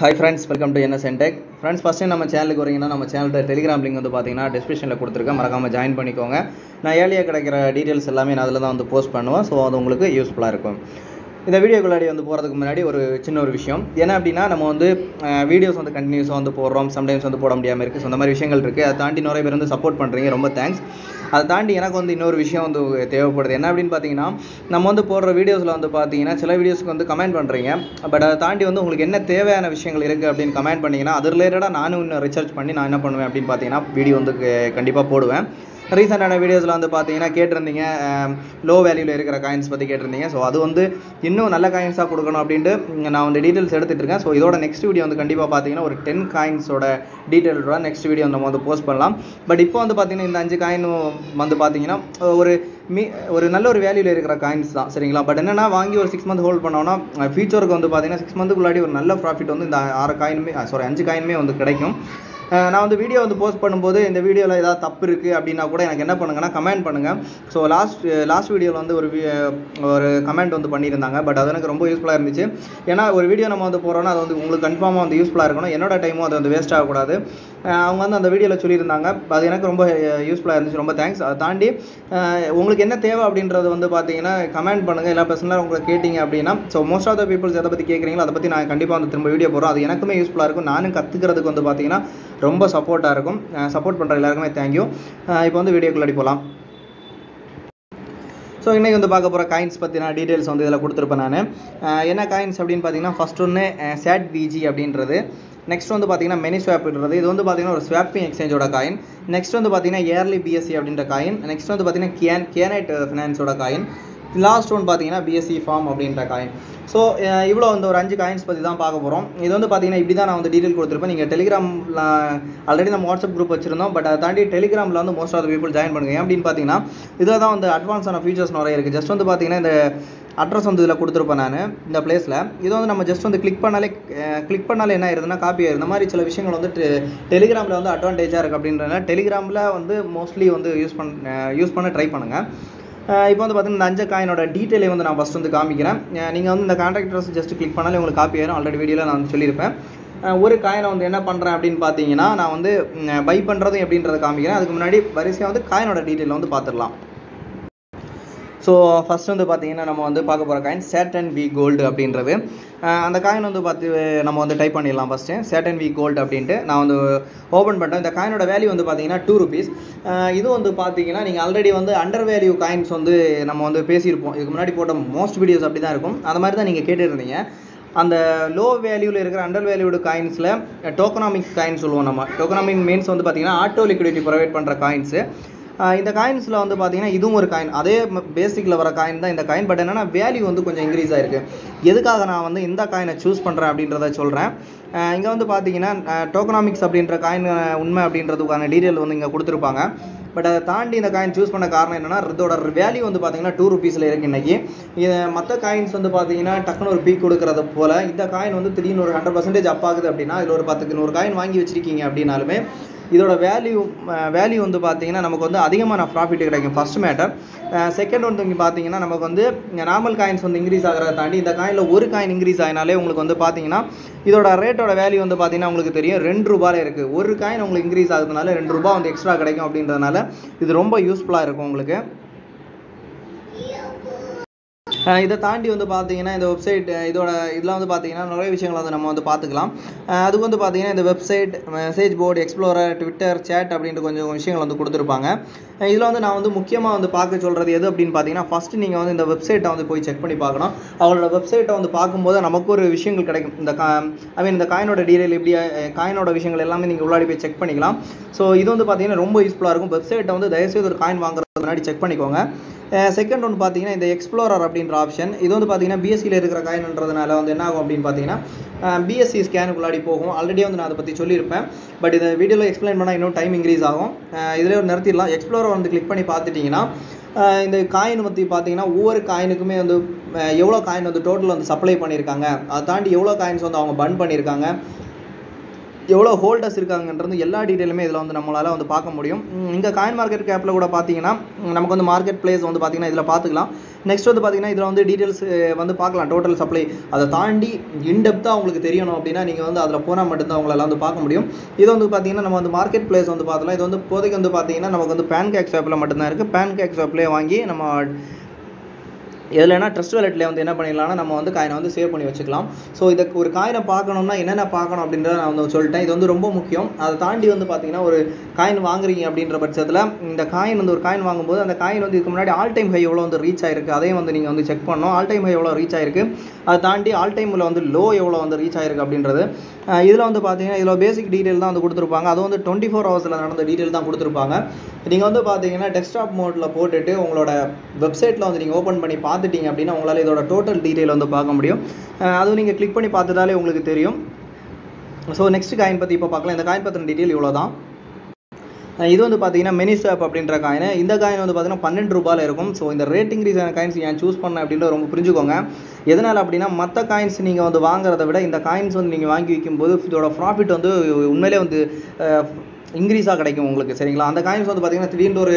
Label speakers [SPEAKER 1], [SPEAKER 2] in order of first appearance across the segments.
[SPEAKER 1] Hi friends welcome to NS tech friends first நம்ம சேனலுக்கு வரீங்கன்னா நம்ம சேனலோட டெலிகிராம் லிங்க் வந்து பார்த்தீங்கன்னா டிஸ்கிரிப்ஷனில் கொடுத்துருக்கேன். மறக்காமல் ஜாயின் பண்ணிக்கோங்க. நான் ஏர்லியாக கிடைக்கிற டீட்டெயில்ஸ் எல்லாமே நான் அதில் தான் வந்து போஸ்ட் பண்ணுவேன். ஸோ அது உங்களுக்கு யூஸ்ஃபுல்லாக இருக்கும். இந்த வீடியோக்குள்ளாடி வந்து போகிறதுக்கு முன்னாடி ஒரு சின்ன ஒரு விஷயம். என்ன அப்படின்னா நம்ம வந்து வீடியோஸ் வந்து கண்டினியூஸாக வந்து போடுறோம். சம்டைம்ஸ் வந்து போட முடியாமல் இருக்குது ஸோ அந்த மாதிரி விஷயங்கள் இருக்குது அதை தாண்டி நிறைய பேர் வந்து சப்போர்ட் பண்ணுறீங்க ரொம்ப தேங்க்ஸ் அதை தாண்டி எனக்கு வந்து இன்னொரு விஷயம் வந்து தேவைப்படுது. என்ன அப்படின்னு பார்த்தீங்கன்னா நம்ம வந்து போடுற வீடியோஸில் வந்து பார்த்தீங்கன்னா சில வீடியோஸ்க்கு வந்து கமெண்ட் பண்ணுறீங்க பட் அதை தாண்டி வந்து உங்களுக்கு என்ன தேவையான விஷயங்கள் இருக்குது அப்படின்னு கமெண்ட் பண்ணிங்கன்னா அது ரிலேட்டடாக நானும் இன்னும் ரிசர்ச் பண்ணி நான் என்ன பண்ணுவேன் அப்படின்னு பார்த்தீங்கன்னா வீடியோ வந்து கண்டிப்பாக போடுவேன். ரீசெண்டான வீடியோஸில் வந்து பார்த்தீங்கன்னா கேட்டிருந்தீங்க லோ வேல்யூவில் இருக்கிற காயின்ஸ் பற்றி கேட்டிருந்தீங்க. ஸோ அது வந்து இன்னும் நல்ல காயின்ஸாக கொடுக்கணும் அப்படின்ட்டு நான் வந்து டீட்டெயில்ஸ் எடுத்துகிட்டு இருக்கேன். ஸோ இதோட நெக்ஸ்ட் வீடியோ வந்து கண்டிப்பாக பார்த்தீங்கன்னா ஒரு டென் காயின்ஸோட டீட்டெயிலோட நெக்ஸ்ட் வீடியோ நம்ம வந்து போஸ்ட் பண்ணலாம். பட் இப்போ வந்து பார்த்தீங்கன்னா இந்த அஞ்சு காயினும் வந்து பார்த்தீங்கன்னா ஒரு மீ ஒரு நல்ல ஒரு வேல்யூவில் இருக்கிற காயின்ஸ் தான் சரிங்களா? பட் என்னென்னா வாங்கி ஒரு சிக்ஸ் மந்த் ஹோல்ட் பண்ணோன்னா ஃபியூச்சருக்கு வந்து பார்த்தீங்கன்னா சிக்ஸ் மந்த்துக்குள்ளாடி ஒரு நல்ல ப்ராஃபிட் வந்து இந்த ஆறு காயினுமே சாரி அஞ்சு காயினுமே வந்து கிடைக்கும். நான் வந்து வீடியோ வந்து போஸ்ட் பண்ணும்போது இந்த வீடியோவில் ஏதாவது தப்பு இருக்குது அப்படின்னா கூட எனக்கு என்ன பண்ணுங்கன்னா கமெண்ட் பண்ணுங்கள் ஸோ லாஸ்ட் லாஸ்ட் வீடியோவில் வந்து ஒரு ஒரு கமெண்ட் வந்து பண்ணியிருந்தாங்க. பட் அது எனக்கு ரொம்ப யூஸ்ஃபுல்லாக இருந்துச்சு. ஏன்னா ஒரு வீடியோ நம்ம வந்து போகிறோன்னா அது வந்து உங்களுக்கு கன்ஃபார்மாக வந்து யூஸ்ஃபுல்லாக இருக்கணும். என்னோட டைமும் அது வந்து வேஸ்ட் ஆகக்கூடாது. அவங்க வந்து அந்த வீடியோவில் சொல்லியிருந்தாங்க. அது எனக்கு ரொம்ப யூஸ்ஃபுல்லாக இருந்துச்சு. ரொம்ப தேங்க்ஸ் அதை தாண்டி உங்களுக்கு என்ன தேவை அப்படின்றது வந்து பார்த்தீங்கன்னா கமெண்ட் பண்ணுங்கள் எல்லா பர்சனலாக உங்களை கேட்டிங்க அப்படின்னா so most of the peoples எதை பற்றி கேட்குறீங்களோ அதை பற்றி நான் கண்டிப்பாக வந்து திரும்ப வீடியோ போடுறோம் அது எனக்குமே யூஸ்ஃபுல்லாக இருக்கும். நானும் கற்றுக்கிறதுக்கு வந்து பார்த்தீங்கன்னா ரொம்ப சப்போர்ட்டாக இருக்கும். சப்போர்ட் பண்ணுற எல்லாருக்குமே தேங்க்யூ இப்போ வந்து வீடியோக்குள்ளாடி போகலாம் ஸோ இன்றைக்கி வந்து பார்க்க போகிற காயின்ஸ் பற்றின டீட்டெயில்ஸ் வந்து இதில் கொடுத்துருப்பேன் நான். என்ன காயின்ஸ் அப்படின்னு பார்த்தீங்கன்னா ஃபஸ்ட் ஒன்று சேட் பிஜி அப்படின்றது. நெக்ஸ்ட் வந்து பார்த்தீங்கன்னா மெனி ஸ்வாப்ன்றது இது வந்து பார்த்தீங்கன்னா ஒரு ஸ்வாப்பிங் எக்ஸ்சேஞ்சோட காயின் நெக்ஸ்ட் வந்து பார்த்தீங்கன்னா இயர்லி பிஎஸ்சி அப்படின்ற காயின் நெக்ஸ்ட் வந்து பார்த்தீங்கன்னா கேன் கியானைட் ஃபினான்ஸோட காயின் லாஸ்ட் ஒன் பார்த்தீங்கன்னா பிஎஸ்சி ஃபார்ம் அப்படின்ற காயின் ஸோ இவ்வளோ வந்து ஒரு அஞ்சு காயின்ஸ் பற்றி தான் பார்க்க போகிறோம் இது வந்து பார்த்தீங்கன்னா இப்படி தான் நான் வந்து டீட்டெயில் கொடுத்துருப்பேன். நீங்கள் டெலிகிராமில் ஆல்ரெடி நம்ம வாட்ஸ்அப் குரூப் வச்சுருந்தோம். பட் அதை தாண்டி டெலிகிராமில் வந்து most of the people join பண்ணுங்க. அப்படின்னு பார்த்தீங்கன்னா இதில் தான் வந்து அட்வான்ஸான ஃபீச்சர்ஸ் நிறைய இருக்குது ஜஸ்ட் வந்து பார்த்தீங்கன்னா இந்த அட்ரஸ் வந்து இதில் கொடுத்துருப்பேன் நான் இந்த பிளேஸில் இது வந்து நம்ம ஜஸ்ட் வந்து கிளிக் பண்ணாலே கிளிக் பண்ணாலே என்ன ஆயிருதுன்னா காப்பி ஆயிருந்த இந்த மாதிரி சில விஷயங்கள் வந்து டெலிகிராமில் வந்து அட்வான்டேஜாக இருக்குது அப்படின்றனால டெலிகிராமில் வந்து மோஸ்ட்லி வந்து யூஸ் பண்ண யூஸ் பண்ண ட்ரை பண்ணுங்கள் இப்போ வந்து பார்த்தீங்கன்னா இந்த அஞ்சு காயினோட டீட்டெயிலை வந்து நான் ஃபஸ்ட் வந்து காமிக்கிறேன். நீங்கள் வந்து இந்த கான்டாக்ட் அட்ரஸ் ஜஸ்ட் கிளிக் பண்ணாலே உங்களுக்கு காப்பி ஆயிரும். ஆல்ரெடி வீடியோவில் நான் வந்து சொல்லியிருப்பேன் ஒரு காயினை வந்து என்ன பண்ணுறேன் அப்படின்னு பார்த்தீங்கன்னா நான் வந்து பை பண்ணுறதும் எப்படின்றத காமிக்கிறேன். அதுக்கு முன்னாடி வரிசையாக வந்து காயினோட டீட்டெயில் வந்து பார்த்துடலாம். ஸோ ஃபஸ்ட் வந்து பார்த்தீங்கன்னா நம்ம வந்து பார்க்க போகிற காயின் சேட்டன் வி கோல்டு அப்படின்றது. அந்த காயின் வந்து பார்த்து நம்ம வந்து டைப் பண்ணிடலாம் ஃபஸ்ட்டு சேட்டன் வி கோல்டு அப்படின்ட்டு நான் வந்து ஓப்பன் பண்ணிட்டேன் இந்த காயினோட வேல்யூ வந்து பார்த்தீங்கன்னா டூ ருபீஸ் இது வந்து பார்த்தீங்கன்னா நீங்கள் ஆல்ரெடி வந்து அண்டர் வேல்யூ காயின்ஸ் வந்து நம்ம வந்து பேசியிருப்போம். இதுக்கு முன்னாடி போட்ட மோஸ்ட் வீடியோஸ் அப்படி தான் இருக்கும். அந்த மாதிரி தான் நீங்கள் கேட்டுருந்தீங்க. அந்த லோ வேல்யூவில் இருக்கிற அண்டர் வேல்யூடு காயின்ஸில் டோக்கனாமிக் காயின் சொல்லுவோம் நம்ம. டோக்கனாமிக் மீன்ஸ் வந்து பார்த்தீங்கன்னா ஆட்டோ லிக்விடிட்டி ப்ரொவைட் பண்ணுற காயின்ஸு இந்த காயின்ஸில் வந்து பார்த்தீங்கன்னா இதுவும் ஒரு காயின் அதே பேசிக்கில் வர காயின் தான் இந்த காயின் பட் என்னென்னா வேல்யூ வந்து கொஞ்சம் இன்க்ரீஸ் ஆகிருக்கு எதுக்காக நான் வந்து இந்த காயினை சூஸ் பண்ணுறேன் அப்படின்றத சொல்கிறேன் இங்கே வந்து பார்த்தீங்கன்னா டோக்கனாமிக்ஸ் அப்படின்ற காயின் உண்மை அப்படின்றதுக்கான டீட்டெயில் வந்து இங்கே கொடுத்துருப்பாங்க. பட் அதை தாண்டி இந்த காயின் சூஸ் பண்ண காரணம் என்னென்னா இதோட வேல்யூ வந்து பார்த்தீங்கன்னா டூ ருபீஸில் இருக்குது இன்றைக்கி இது மற்ற காயின்ஸ் வந்து பார்த்தீங்கன்னா டக்குனு ஒரு பீக் கொடுக்குறது போல் இந்த காயின் வந்து திடீர்னு ஒரு ஹண்ட்ரட் பர்சன்டேஜ் அப் ஆகுது அப்படின்னா இதில் ஒரு பத்துக்கு நூறு காயின் வாங்கி வச்சிருக்கீங்க அப்படின்னாலுமே இதோட வேல்யூ வேல்யூ வந்து பார்த்தீங்கன்னா நமக்கு வந்து அதிகமான ப்ராஃபிட் கிடைக்கும் ஃபர்ஸ்ட் மேட்டர் செகண்ட் வந்து இங்கே பார்த்தீங்கன்னா நமக்கு வந்து நார்மல் காயின்ஸ் வந்து இன்க்ரீஸ் ஆகிறத தாண்டி இந்த காயினில் ஒரு காயின் இன்க்ரீஸ் ஆகினாலே உங்களுக்கு வந்து பார்த்தீங்கன்னா இதோட ரேட்டோட வேல்யூ வந்து பார்த்தீங்கன்னா உங்களுக்கு தெரியும் ரெண்டு ரூபாயில் இருக்குது ஒரு காயின் உங்களுக்கு இன்க்ரீஸ் ஆகுதுனால ரெண்டு ரூபா வந்து எக்ஸ்ட்ரா கிடைக்கும் அப்படின்றதுனால இது ரொம்ப யூஸ்ஃபுல்லாக இருக்கும் உங்களுக்கு. இதை தாண்டி வந்து பார்த்தீங்கன்னா இந்த வெப்சைட் இதோட இதெல்லாம் வந்து பார்த்தீங்கன்னா நிறைய விஷயங்களை வந்து நம்ம வந்து பார்த்துக்கலாம். அதுக்கு வந்து பார்த்தீங்கன்னா இந்த website message board explorer Twitter chat அப்படின்ட்டு கொஞ்சம் விஷயங்கள் வந்து கொடுத்துருப்பாங்க. இதில் வந்து நான் வந்து முக்கியமாக வந்து பார்க்க சொல்கிறது எது அப்படின்னு பார்த்தீங்கன்னா ஃபஸ்ட்டு நீங்கள் வந்து இந்த வெப்சைட்டை வந்து போய் செக் பண்ணி பார்க்கணும். அவங்களோட வெப்சைட்டை வந்து பார்க்கும்போது நமக்கு ஒரு விஷயங்கள் கிடைக்கும். இந்த கா ஐ மீன் இந்த காயினோட டீடைல் எப்படி காயினோட விஷயங்கள் எல்லாமே நீங்கள் உள்ளாடி போய் செக் பண்ணிக்கலாம். ஸோ இது வந்து பார்த்தீங்கன்னா ரொம்ப யூஸ்ஃபுல்லாக இருக்கும். வெப்சைட்டை வந்து தயவுசெய்து ஒரு காயின் வாங்குறது முன்னாடி செக் பண்ணிக்கோங்க. செகண்ட் ஒன்று பார்த்தீங்கன்னா இந்த எக்ஸ்ப்ளோரர் அப்படின்ற ஆப்ஷன் இது வந்து பார்த்தீங்கன்னா பிஎஸ்சியில் இருக்கிற காயின்ன்றதுனால வந்து என்ன ஆகும் அப்படின்னு பார்த்தீங்கன்னா பிஎஸ்சி ஸ்கேனுக்குள்ளாடி போகும். ஆல்ரெடி வந்து நான் அதை பற்றி சொல்லியிருப்பேன். பட் இந்த வீடியோவில் எக்ஸ்பிளைன் பண்ணால் இன்னும் டைம் இன்க்ரீஸ் ஆகும். இதில் நிறுத்திடலாம். எக்ஸ்ப்ளோரர் வந்து கிளிக் பண்ணி பார்த்துட்டிங்கன்னா இந்த காயின் பற்றி பார்த்தீங்கன்னா ஒவ்வொரு காயினுக்குமே வந்து எவ்வளோ காயின் வந்து டோட்டல் வந்து சப்ளை பண்ணியிருக்காங்க. அதை தாண்டி எவ்வளோ காயின்ஸ் வந்து அவங்க பன் பண்ணியிருக்காங்க. எவ்வளோ ஹோல்டர்ஸ் இருக்காங்கன்றது எல்லா டீட்டெயிலுமே இதில் வந்து நம்மளால் வந்து பார்க்க முடியும். இங்கே காயின் மார்க்கெட் கேப்பில் கூட பார்த்தீங்கன்னா நமக்கு வந்து மார்க்கெட் பிளேஸ் வந்து பார்த்தீங்கன்னா இதில் பார்த்துக்கலாம் நெக்ஸ்ட் வந்து பார்த்தீங்கன்னா இதில் வந்து டீட்டெயில்ஸ் வந்து பார்க்கலாம். டோட்டல் சப்ளை அதை தாண்டி இன்டெப்த்தாக உங்களுக்கு தெரியணும் அப்படின்னா நீங்கள் வந்து அதில் போனால் மட்டும்தான் உங்களால் வந்து பார்க்க முடியும். இது வந்து பார்த்தீங்கன்னா நம்ம வந்து மார்க்கெட் பிளேஸ் வந்து பார்த்தலாம் இது வந்து இப்போதைக்கு வந்து பார்த்தீங்கன்னா நமக்கு வந்து பேன் கேக் ஷாப்பில் மட்டும்தான் இருக்குது பேன் கேக் ஷாப்லேயே வாங்கி நம்ம எதுலனா ட்ரஸ்ட் வேலெட்டில் வந்து என்ன பண்ணிடலாம்னா நம்ம வந்து காயினை வந்து சேவ் பண்ணி வச்சுக்கலாம். ஸோ இதுக்கு ஒரு காயினை பார்க்கணும்னா என்னென்ன பார்க்கணும் அப்படின்றத நான் வந்து சொல்லிட்டேன். இது வந்து ரொம்ப முக்கியம். அதை தாண்டி வந்து பார்த்தீங்கன்னா ஒரு காயின் வாங்குறீங்க அப்படின்ற பட்சத்தில் இந்த காயின் வந்து ஒரு காயின் வாங்கும்போது அந்த காயின் வந்து இதுக்கு முன்னாடி ஆல் டைம் ஹை எவ்வளோ வந்து ரீச் ஆயிருக்கு அதையும் வந்து நீங்கள் வந்து செக் பண்ணணும். ஆல் டைம் ஹை எவ்வளோ ரீச் ஆயிருக்கு அதை தாண்டி ஆல் டைமில் வந்து லோ எவ்வளோ வந்து ரீச் ஆயிருக்கு அப்படின்றது. இதில் வந்து பார்த்தீங்கன்னா இதில் பேசிக் டீட்டெயில் தான் வந்து கொடுத்துருப்பாங்க. அது வந்து டுவெண்ட்டி ஃபோர் ஹவர்ஸில் நடந்த டீட்டெயில் தான் கொடுத்துருப்பாங்க. நீங்கள் வந்து பார்த்தீங்கன்னா டெஸ்க்டாப் மோட்டில் போட்டுட்டு உங்களோட வெப்சைட்டில் வந்து நீங்கள் ஓப்பன் பண்ணி பார்த்து பார்த்துட்டீங்க அப்படின்னா உங்களால் இதோட டோட்டல் டீட்டெயில் வந்து பார்க்க முடியும். அதுவும் நீங்கள் கிளிக் பண்ணி பார்த்துட்டாலே உங்களுக்கு தெரியும். ஸோ நெக்ஸ்ட் காயின் பற்றி இப்போ பார்க்கலாம். இந்த காயின் பற்றின டீட்டெயில் இவ்வளோ தான் இது வந்து பார்த்தீங்கன்னா மெனிஸ்வாப் அப்படின்ற காயின் இந்த காயின் வந்து பார்த்தீங்கன்னா பன்னெண்டு ரூபாயில் இருக்கும். ஸோ இந்த ரேட்டிங் ரீசன் காயின்ஸ் ஏன் சூஸ் பண்ண அப்படின்றது ரொம்ப புரிஞ்சுக்கோங்க. எதனால் அப்படின்னா மற்ற காயின்ஸ் நீங்கள் வந்து வாங்குறத விட இந்த காயின்ஸ் வந்து நீங்கள் வாங்கி வைக்கும்போது இதோட ப்ராஃபிட் வந்து உண்மையிலே வந்து இன்க்ரீஸாக கிடைக்கும் உங்களுக்கு சரிங்களா? அந்த காயின்ஸ் வந்து பார்த்தீங்கன்னா திடீர்னு ஒரு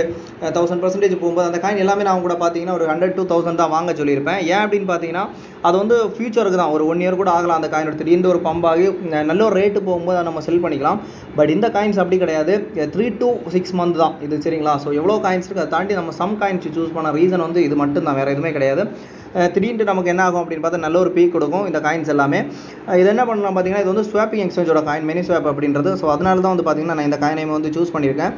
[SPEAKER 1] தௌசண்ட் பர்சன்டேஜ் போகும்போது அந்த காயின் எல்லாமே நான் கூட பார்த்தீங்கன்னா ஒரு ஹண்ட்ரட் டூ தௌசண்ட் தான் வாங்க சொல்லியிருப்பேன். ஏன் அப்படின்னு பார்த்தீங்கன்னா அது வந்து ஃபியூச்சருக்கு தான். ஒரு ஒன் இயர் கூட ஆகலாம் அந்த காயினோட திடீர்னு ஒரு பம்ப் ஆகி நல்ல ஒரு ரேட்டு போகும்போது அதை நம்ம செல் பண்ணிக்கலாம். பட் இந்த காயின்ஸ் அப்படி கிடையாது. த்ரீ டூ சிக்ஸ் மந்த் தான். இது சரிங்களா? ஸோ எவ்வளோ காயின்ஸ் இருக்குது அதை தாண்டி நம்ம சம் காயின்ஸ் சூஸ் பண்ண ரீசன் வந்து இது மட்டும் தான் வேறு எதுவுமே கிடையாது. திடீர்னு நமக்கு என்ன ஆகும் அப்படின்னு பார்த்தா நல்ல ஒரு பீக் கொடுக்கும் இந்த காயின்ஸ் எல்லாமே. இது என்ன பண்ணலாம் பார்த்தீங்கன்னா இது வந்து ஸ்வாப்பிங் எக்ஸ்சேஞ்சோட காயின் மெனி ஸ்வாப் அப்படின்றது. ஸோ அதனால தான் வந்து பார்த்தீங்கன்னா நான் இந்த காயினை வந்து சூஸ் பண்ணியிருக்கேன்.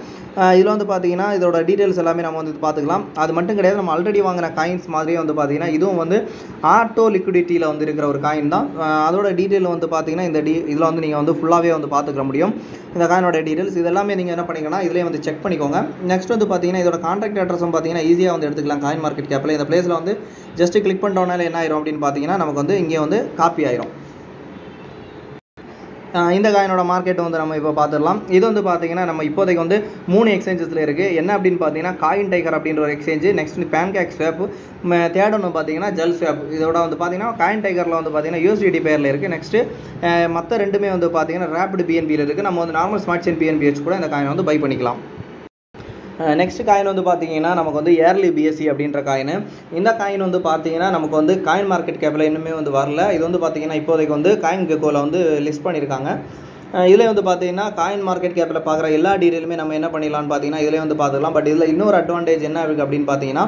[SPEAKER 1] இதில் வந்து பார்த்தீங்கன்னா இதோட டீட்டெயில்ஸ் எல்லாமே நம்ம வந்து பார்த்துக்கலாம். அது மட்டும் கிடையாது நம்ம ஆல்ரெடி வாங்கின காயின்ஸ் மாதிரியே வந்து பார்த்தீங்கன்னா இதுவும் வந்து ஆட்டோ லிக்விடிட்டியில் வந்து இருக்கிற ஒரு காயின் தான். அதோட டீட்டெயில் வந்து பார்த்தீங்கன்னா இந்த டி இதில் வந்து நீங்கள் வந்து ஃபுல்லாகவே வந்து பார்த்துக்க முடியும். இந்த காயினோட டீட்டெயில்ஸ் இது எல்லாமே நீங்கள் என்ன பண்ணிங்கன்னா இதிலே வந்து செக் பண்ணிக்கோங்க. நெக்ஸ்ட் வந்து பார்த்தீங்கன்னா இதோட கான்டாக்ட் அட்ரஸும் பார்த்தீங்கன்னா ஈஸியாக வந்து எடுத்துக்கலாம். காயின் மார்க்கெட் கேப்பில் இந்த பிளேஸில் வந்து ஜஸ்ட் கிளிக் பண்ணிட்டோம்னால என்ன ஆயிரும் அப்படின்னு பார்த்தீங்கன்னா நமக்கு வந்து இங்கே வந்து காப்பி ஆயிரும். இந்த காயினோட மார்க்கெட் வந்து நம்ம இப்போ பார்த்துடலாம். இது வந்து பார்த்தீங்கன்னா நம்ம இப்போதைக்கு வந்து மூணு எக்ஸ்சேஞ்சஸில் இருக்குது என்ன அப்படின்னு பார்த்தீங்கன்னா காயின் டைகர் அப்படின்ற ஒரு எக்ஸ்சேஞ்சு நெக்ஸ்ட் வந்து பேன்கேக் ஸ்வாப் தேர்ட் ஒன்று பார்த்தீங்கன்னா ஜல் ஸ்வாப் இதோட வந்து பார்த்தீங்கன்னா காயின் டைகரில் வந்து பார்த்தீங்கன்னா யூஎஸ்டிடி பேரில் இருக்குது நெக்ஸ்ட்டு மற்ற ரெண்டுமே வந்து பார்த்தீங்கன்னா ரேபிட் பிஎன்பியில் இருக்குது நம்ம வந்து நார்மல் ஸ்மார்ட் செயின் பிஎன்பி வச்சு கூட இந்த காயினை வந்து பை பண்ணிக்கலாம். நெக்ஸ்ட் காயின் வந்து பார்த்தீங்கன்னா நமக்கு வந்து ஏர்லி பிஎஸ்சி அப்படின்ற காயின் இந்த காயின் வந்து பார்த்தீங்கன்னா நமக்கு வந்து காயின் மார்க்கெட் கேப்பில் இன்னுமே வந்து வரல. இது வந்து பார்த்தீங்கன்னா இப்போதைக்கு வந்து காயின் கெக்கோவில் வந்து லிஸ்ட் பண்ணியிருக்காங்க இதில் வந்து பார்த்தீங்கன்னா காயின் மார்க்கெட் கேப்பில் பார்க்குற எல்லா டீட்டெயிலுமே நம்ம என்ன பண்ணிடலாம்னு பார்த்தீங்கன்னா இதில் வந்து பார்த்துக்கலாம் பட் இதில் இன்னொரு அட்வான்டேஜ் என்ன இருக்குது அப்படின்னு பார்த்தீங்கன்னா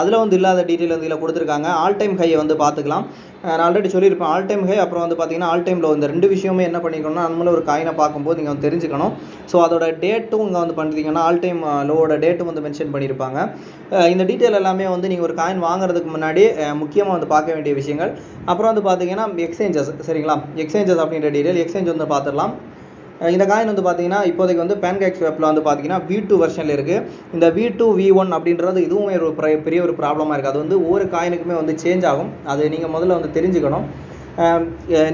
[SPEAKER 1] அதில் வந்து இல்லாத டீட்டெயில் வந்து இதில் கொடுத்துருக்காங்க. ஆல் டைம் ஹையை வந்து பார்த்துக்கலாம் நான் ஆல்ரெடி சொல்லியிருப்பேன். ஆல் டைம் ஹை அப்புறம் வந்து பார்த்தீங்கன்னா ஆல் டைம் லோ இந்த ரெண்டு விஷயமே என்ன பண்ணிக்கணும்னா நம்மளும் ஒரு காயினை பார்க்கும்போது நீங்கள் வந்து தெரிஞ்சுக்கணும். ஸோ அதோட டேட்டும் இங்கே வந்து பண்ணிட்டீங்கன்னா ஆல் டைம் லோவோட டேட்டும் வந்து மென்ஷன் பண்ணியிருப்பாங்க. இந்த டீட்டெயில் எல்லாமே வந்து நீங்கள் ஒரு காயின் வாங்குறதுக்கு முன்னாடி முக்கியமாக வந்து பார்க்க வேண்டிய விஷயங்கள். அப்புறம் வந்து பார்த்தீங்கன்னா எக்ஸ்சேஞ்சஸ் சரிங்களா? எக்ஸ்சேஞ்சஸ் அப்படின்ற டீட்டெயில் எக்ஸ்சேஞ்ச் வந்து பார்த்துடலாம். இந்த காயின் வந்து பார்த்தீங்கன்னா இப்போதைக்கு வந்து பேன்கேக்ஸ் வெப்பில் வந்து பார்த்தீங்கன்னா வி டூ வெர்ஷனில் இருக்குது இந்த வி டூ வி ஒன் அப்படின்றது இதுவும் ஒரு பெரிய ஒரு ப்ராப்ளமாக இருக்குது அது வந்து ஒவ்வொரு காயினுக்குமே வந்து சேஞ்ச் ஆகும். அது நீங்கள் முதல்ல வந்து தெரிஞ்சுக்கணும்.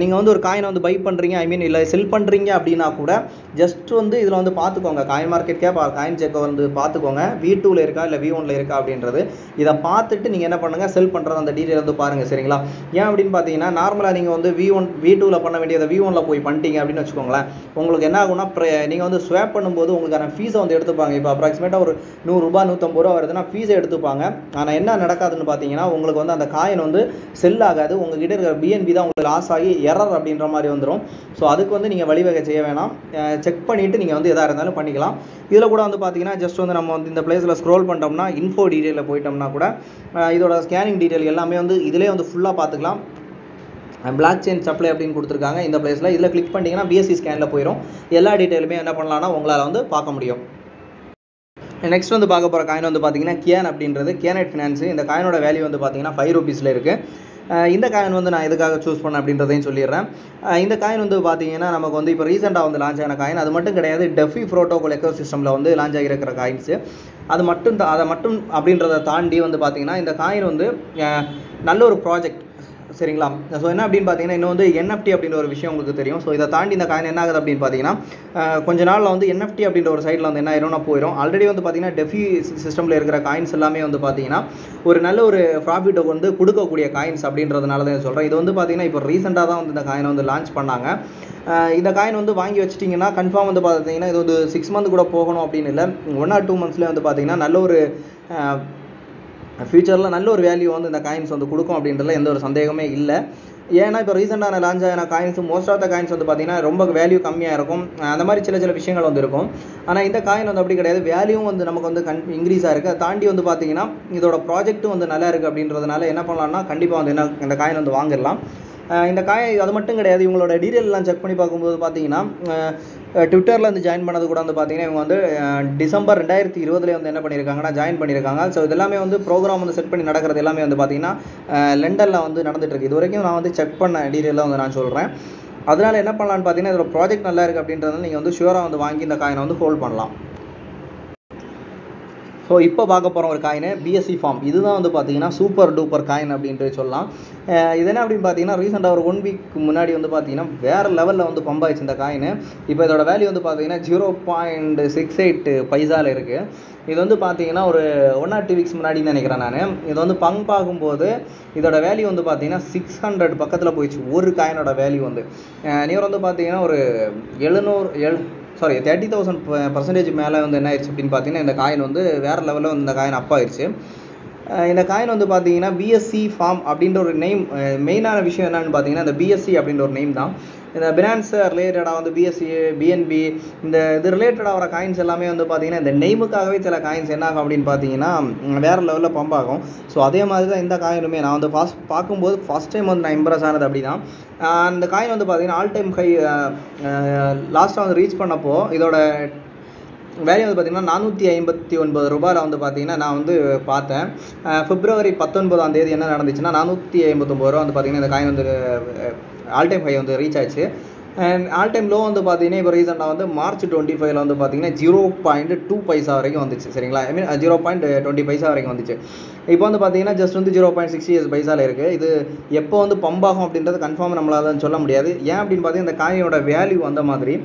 [SPEAKER 1] நீங்கள் வந்து ஒரு காயினை வந்து பை பண்ணுறீங்க ஐ மீன் இல்லை செல் பண்ணுறீங்க அப்படின்னா கூட ஜஸ்ட் வந்து இதில் வந்து பார்த்துக்கோங்க. காயின் மார்க்கெட் கேப் காயின் செக்கை வந்து பார்த்துக்கோங்க. வி டூவில் இருக்கா இல்லை வி ஒனில் இருக்கா அப்படின்றது இதை பார்த்துட்டு நீங்கள் என்ன பண்ணுங்கள் செல் பண்ணுறது அந்த டீட்டெயில் வந்து பாருங்கள் சரிங்களா? ஏன் அப்படின்னு பார்த்தீங்கன்னா நார்மலாக நீங்கள் வந்து வி ஒன் வி டூவில் பண்ண வேண்டியதை வி ஒனில் போய் பண்ணிட்டீங்க அப்படின்னு வச்சுக்கோங்களேன். உங்களுக்கு என்ன ஆகும்னா நீங்கள் வந்து ஸ்வேப் பண்ணும்போது உங்களுக்கான ஃபீஸை வந்து எடுத்துப்பாங்க. இப்போ அப்ராக்சிமேட்டாக ஒரு நூறுரூபா நூற்றம்பது ரூபா வருதுன்னா ஃபீஸை எடுத்துப்பாங்க. ஆனால் என்ன நடக்காதுன்னு பார்த்தீங்கன்னா உங்களுக்கு வந்து அந்த காயின் வந்து செல் ஆகாது. உங்ககிட்ட இருக்கிற பிஎன்பி தான் உங்களுக்கு லாஸ் ஆகி எரர் அப்படின்ற மாதிரி வந்துடும் ஸோ அதுக்கு வந்து நீங்கள் வழிவகை செய்ய வேணாம். செக் பண்ணிவிட்டு நீங்கள் வந்து எதாக இருந்தாலும் பண்ணிக்கலாம். இதில் கூட வந்து பார்த்தீங்கன்னா ஜஸ்ட் வந்து நம்ம வந்து இந்த பிளேஸில் ஸ்க்ரோல் பண்ணிட்டோம்னா இன்ஃபோ டீட்டெயிலில் போயிட்டோம்னா கூட இதோட ஸ்கேனிங் டீட்டெயில் எல்லாமே வந்து இதிலே வந்து ஃபுல்லாக பார்த்துக்கலாம் பிளாக் செயின் சப்ளை அப்படின்னு கொடுத்துருக்காங்க இந்த பிளேஸில் இதில் கிளிக் பண்ணிட்டீங்கன்னா பிஎஸ்சி ஸ்கேனில் போயிடும் எல்லா டீட்டெயிலுமே என்ன பண்ணலாம்னா உங்களால் வந்து பார்க்க முடியும். நெக்ஸ்ட் வந்து பார்க்க போகிற காயின் வந்து பார்த்தீங்கன்னா கியான் அப்படின்றது. கியானட் ஃபினான்ஸு இந்த காயினோட வேல்யூ வந்து பார்த்தீங்கன்னா ஃபைவ் ருபீஸில் இருக்குது இந்த காயின் வந்து நான் எதுக்காக சூஸ் பண்ணேன் அப்படின்றதையும் சொல்லிடுறேன். இந்த காயின் வந்து பார்த்தீங்கன்னா நமக்கு வந்து இப்போ ரீசெண்டாக வந்து லான்ச் ஆன காயின் அது மட்டும் கிடையாது டெஃபி ப்ரோட்டோகால் எக்கோ சிஸ்டமில் வந்து லான்ச் ஆகியிருக்கிற காயின்ஸு அது மட்டும் தான் அதை மட்டும் அப்படின்றத தாண்டி வந்து பார்த்தீங்கன்னா இந்த காயின் வந்து நல்ல ஒரு ப்ராஜெக்ட் சரிங்களா? ஸோ என்ன அப்படின்னு பார்த்தீங்கன்னா இன்னும் வந்து என்எஃப்டி அப்படின்ற ஒரு விஷயம் உங்களுக்கு தெரியும். ஸோ இதை தாண்டி இந்த காயின் என்ன ஆகுது அப்படின்னு பார்த்தீங்கன்னா கொஞ்ச நாளில் வந்து என்எஃப்டி அப்படின்ற ஒரு சைடில் வந்து என்ன ஆயிரும்னா போயிடும் ஆல்ரெடி வந்து பார்த்தீங்கன்னா டெஃபி சிஸ்டமில் இருக்கிற காயின்ஸ் எல்லாமே வந்து பார்த்தீங்கன்னா ஒரு நல்ல ஒரு ப்ராஃபிட்டை வந்து கொடுக்கக்கூடிய காயின்ஸ் அப்படின்றதுனால தான் சொல்கிறேன் இது வந்து பார்த்தீங்கன்னா இப்போ ரீசெண்டாக தான் வந்து இந்த காயினை வந்து லான்ச் பண்ணாங்க. இந்த காயின் வந்து வாங்கி வச்சிட்டிங்கன்னா கன்ஃபார்ம் வந்து பார்த்தீங்கன்னா இது வந்து சிக்ஸ் மந்த் கூட போகணும் அப்படின்னு இல்லை. ஒன் ஆர் டூ மந்த்ஸ்லேயே வந்து பார்த்தீங்கன்னா நல்ல ஒரு ஃபியூச்சரில் நல்ல ஒரு வேல்யூ வந்து இந்த காயின்ஸ் வந்து கொடுக்கும் அப்படின்றதுல எந்த ஒரு சந்தேகமே இல்லை. ஏன்னா இப்போ ரீசெண்டான லான்ச் ஆன coins most of the coins வந்து பார்த்தீங்கன்னா ரொம்ப வேல்யூ கம்மியாக இருக்கும். அந்த மாதிரி சில சில விஷயங்கள் வந்து இருக்கும். ஆனால் இந்த காயின் வந்து அப்படி கிடையாது. வேல்யூவும் வந்து நமக்கு வந்து கன் இன்க்ரீஸாக இருக்குது அதை தாண்டி வந்து பார்த்தீங்கன்னா இதோட ப்ராஜெக்ட்டும் வந்து நல்லா இருக்குது அப்படின்றதுனால என்ன பண்ணலாம்னா கண்டிப்பாக வந்து என்ன இந்த காயின் வந்து வாங்கிடலாம். இந்த காய் அது மட்டும் கிடையாது இவங்களோட டீட்டெயிலெலாம் செக் பண்ணி பார்க்கும்போது பார்த்தீங்கன்னா ட்விட்டரில் வந்து ஜாயின் பண்ணது கூட வந்து பார்த்தீங்கன்னா இவங்க வந்து டிசம்பர் ரெண்டாயிரத்தி இருபதுலேயே வந்து என்ன பண்ணியிருக்காங்கன்னா ஜாயின் பண்ணியிருக்காங்க. ஸோ இதெல்லாமே வந்து ப்ரோக்ராம் வந்து செட் பண்ணி நடக்கிறது எல்லாமே வந்து பார்த்தீங்கன்னா லண்டனில் வந்து நடந்துகிட்ருக்கு இது வரைக்கும் நான் வந்து செக் பண்ண டீட்டெயிலாக வந்து நான் சொல்கிறேன் அதனால் என்ன பண்ணலான்னு பார்த்தீங்கன்னா இதோட ப்ராஜெக்ட் நல்லா இருக்குது அப்படின்றதுனால நீங்கள் வந்து ஷுவராக வந்து வாங்கி இந்த காயினை வந்து ஹோல்ட் பண்ணலாம். ஸோ இப்போ பார்க்க போகிற ஒரு காயின் பிஎஸ்சி ஃபார்ம் இதுதான் வந்து பார்த்தீங்கன்னா சூப்பர் டூப்பர் காயின் அப்படின்ட்டு சொல்லலாம். இது என்ன அப்படின்னு பார்த்தீங்கன்னா ரீசெண்டாக ஒரு ஒன் வீக் முன்னாடி வந்து பார்த்தீங்கன்னா வேறு லெவலில் வந்து பம்ப் ஆயிடுச்சு இந்த காயின் இப்போ இதோட வேல்யூ வந்து பார்த்தீங்கன்னா ஜீரோ பாயிண்ட் சிக்ஸ் எயிட் பைசாவில் இருக்குது இது வந்து பார்த்தீங்கன்னா ஒரு ஒன் ஆர் டூ வீக்ஸ் முன்னாடின்னு நினைக்கிறேன் நான். இது வந்து பங்க் பார்க்கும்போது இதோட வேல்யூ வந்து பார்த்தீங்கன்னா சிக்ஸ் ஹண்ட்ரட் பக்கத்தில் போயிடுச்சு. ஒரு காயினோட வேல்யூ வந்து. நியர் வந்து பார்த்தீங்கன்னா ஒரு எழுநூறு எழு சாரி தேர்ட்டி தௌசண்ட் பர்சன்டேஜ் மேலே வந்து என்ன ஆயிடுச்சு அப்படின்னு பார்த்தீங்கன்னா இந்த காயின் வந்து வேறு லெவலில் வந்து இந்த காயின் அப் ஆயிடுச்சு இந்த காயின் வந்து பார்த்தீங்கன்னா பிஎஸ்சி ஃபார்ம் அப்படின்ற ஒரு நேம் மெயினான விஷயம் என்னன்னு பார்த்தீங்கன்னா இந்த பிஎஸ்சி அப்படின்ற ஒரு நேம் தான். இந்த பினான்ஸ் ரிலேட்டடாக வந்து பிஎஸ்சி பிஎன்பி இந்த இது ரிலேட்டடாக வர காயின்ஸ் எல்லாமே வந்து பார்த்தீங்கன்னா இந்த நெய்முக்காகவே சில காயின்ஸ் என்ன ஆகும் அப்படின்னு பார்த்தீங்கன்னா வேறு லெவலில் பம்ப் ஆகும். ஸோ அதே மாதிரி தான் இந்த காயினுமே நான் வந்து ஃபஸ்ட் பார்க்கும்போது ஃபஸ்ட் டைம் வந்து நான் இம்ப்ரெஸ் ஆனது அப்படி தான் அந்த காயின் வந்து பார்த்தீங்கன்னா ஆல் டைம் ஹை லாஸ்ட்டாக வந்து ரீச் பண்ணப்போ இதோட வேல்யூ வந்து பார்த்தீங்கன்னா நானூற்றி ஐம்பத்தி ஒன்பது ரூபாயில் வந்து பார்த்தீங்கன்னா நான் வந்து பார்த்தேன். பிப்ரவரி பத்தொன்பதாம் தேதி என்ன நடந்துச்சுன்னா நானூற்றி ஐம்பத்தொம்பது ரூபா வந்து பார்த்தீங்கன்னா இந்த காயின் வந்து ஆல் டைம் ஹை வந்து ரீச் ஆச்சு. அண்ட் ஆல் டைம் லோ வந்து பார்த்தீங்கன்னா இப்போ ரீசெண்டாக வந்து மார்ச் டுவெண்ட்டி ஃபைவ்ல வந்து பார்த்தீங்கன்னா ஜீரோ பாயிண்ட் டூ பைசா வரைக்கும் வந்துச்சு. சரிங்களா? I mean zero point twenty paisa வரைக்கும் வந்துச்சு. இப்போ வந்து பார்த்தீங்கன்னா ஜஸ்ட் வந்து ஜீரோ பாயிண்ட் சிக்ஸ்டி எஸ் பைசாவில் இருக்குது இது எப்போ வந்து பம்ப் ஆகும் அப்படின்றது கன்ஃபார்ம் நம்மளால சொல்ல முடியாது. ஏன் அப்படின்னு பார்த்தீங்கன்னா இந்த காயினோட வேல்யூ அந்த மாதிரி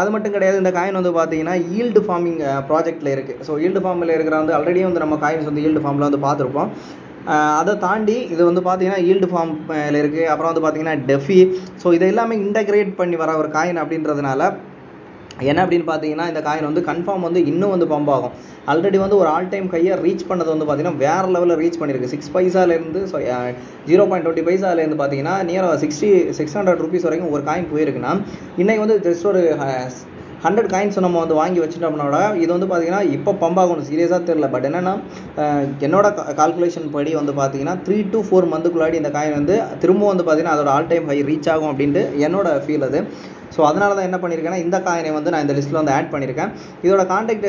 [SPEAKER 1] அது மட்டும் கிடையாது. இந்த காயின் வந்து பார்த்தீங்கன்னா ஈல்டு ஃபார்மிங் ப்ராஜெக்ட்டில் இருக்குது ஸோ ஈல்டு ஃபார்மில் இருக்கிற வந்து ஆல்ரெடி வந்து நம்ம காயின்ஸ் வந்து ஈல்டு ஃபார்மில் வந்து பார்த்துருப்போம் அதை தாண்டி இது வந்து பார்த்தீங்கன்னா ஈல்டு ஃபார்ம்ல இருக்குது அப்புறம் வந்து பார்த்தீங்கன்னா டெஃபி ஸோ இதை எல்லாமே இன்டகிரேட் பண்ணி வர ஒரு காயின் அப்படின்றதுனால என்ன அப்படின்னு பார்த்தீங்கன்னா இந்த காயின் வந்து கன்ஃபார்ம் வந்து இன்னும் வந்து பம்ப் ஆகும். ஆல்ரெடி வந்து ஒரு ஆல் டைம் கையை ரீச் பண்ணது வந்து பார்த்தீங்கன்னா வேறு லெவலில் ரீச் பண்ணியிருக்கு சிக்ஸ் பைசாலேருந்து ஸோ ஜீரோ பாயிண்ட் டுவெண்ட்டி பைசாலேருந்து பார்த்தீங்கன்னா near sixty six hundred rupees வரைக்கும் ஒரு காயின் போயிருக்குன்னா இன்றைக்கி வந்து ஜஸ்ட் ஒரு ஹண்ட்ரட் காயின்ஸ் நம்ம வந்து வாங்கி வச்சுட்டோம்னோட இது வந்து பார்த்தீங்கன்னா இப்போ பம்ப் ஆகணும் சீரியஸாக தெரில பட் என்னென்னா என்னோட கால்குலேஷன் படி வந்து பார்த்தீங்கன்னா த்ரீ டு ஃபோர் மந்த்துக்குள்ளாடி இந்த காயின் வந்து திரும்ப வந்து பார்த்தீங்கன்னா அதோட ஆல் டைம் ஹை ரீச் ஆகும் அப்படின்ட்டு என்னோட ஃபீல் அது. ஸோ அதனால தான் என்ன பண்ணியிருக்கேன்னா இந்த காயினை வந்து நான் இந்த லிஸ்ட்டில் வந்து ஆட் பண்ணியிருக்கேன் இதோட கான்டாக்ட்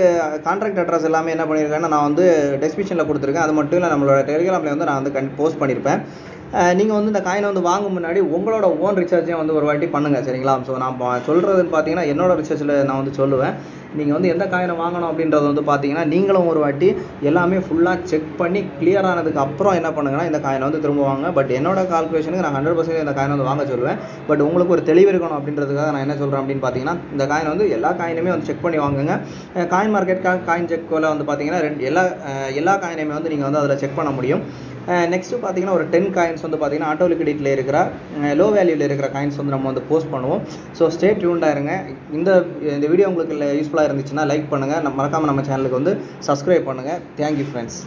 [SPEAKER 1] கான்ட்ராக்ட் அட்ரஸ் எல்லாமே என்ன பண்ணியிருக்கேன்னா நான் வந்து டெஸ்கிரிப்ஷனில் கொடுத்துருக்கேன். அது மட்டும் இல்லை நம்மளோட டெலிகிராமில் வந்து நான் வந்து கண் போஸ்ட் பண்ணியிருப்பேன் நீங்கள் வந்து இந்த காயினை வந்து வாங்கும் முன்னாடி உங்களோட ஓன் ரிசர்ச்சையும் வந்து ஒரு வாட்டி பண்ணுங்கள் சரிங்களா? ஸோ நான் பா- பார்த்தீங்கன்னா என்னோட ரிசர்ச்சில் நான் வந்து சொல்லுவேன். நீங்கள் வந்து எந்த காயினை வாங்கணும் அப்படின்றது வந்து பார்த்தீங்கன்னா நீங்களும் ஒரு வாட்டி எல்லாமே ஃபுல்லாக செக் பண்ணி கிளியர் ஆனதுக்கு அப்புறம் என்ன பண்ணுங்கன்னா இந்த காயினை வந்து திரும்ப வாங்க. பட் என்னோட கால்குலேஷனுக்கு நான் ஹண்ட்ரட் பர்சன்ட் இந்த காயினை வந்து வாங்க சொல்லுவேன். பட் உங்களுக்கு ஒரு தெளிவு இருக்கணும் அப்படின்றதுக்காக நான் என்ன சொல்கிறேன் அப்படின்னு பார்த்தீங்கன்னா இந்த காயின் வந்து எல்லா காயினுமே வந்து செக் பண்ணி வாங்குங்க. காயின் மார்க்கெட் காயின் செக்கோவில் வந்து பார்த்தீங்கன்னா ரெண்டு எல்லா எல்லா காயினையுமே வந்து நீங்கள் வந்து அதில் செக் பண்ண முடியும். நெக்ஸ்ட்டு பார்த்தீங்கன்னா ஒரு டென் காயின்ஸ் வந்து பார்த்தீங்கன்னா ஆட்டோ லிக்விடிட்டியில் இருக்கிற லோ வேல்யூவில் இருக்கிற காயின்ஸ் வந்து நம்ம வந்து போஸ்ட் பண்ணுவோம். ஸோ ஸ்டே டியூண்டாக இருங்க. இந்த இந்த வீடியோ உங்களுக்கு யூஸ்ஃபுல்லாக இருந்துச்சுன்னா லைக் பண்ணுங்கள் நம்ம மறக்காமல் நம்ம சேனலுக்கு வந்து சப்ஸ்கிரைப் பண்ணுங்கள் தேங்க்யூ ஃப்ரெண்ட்ஸ்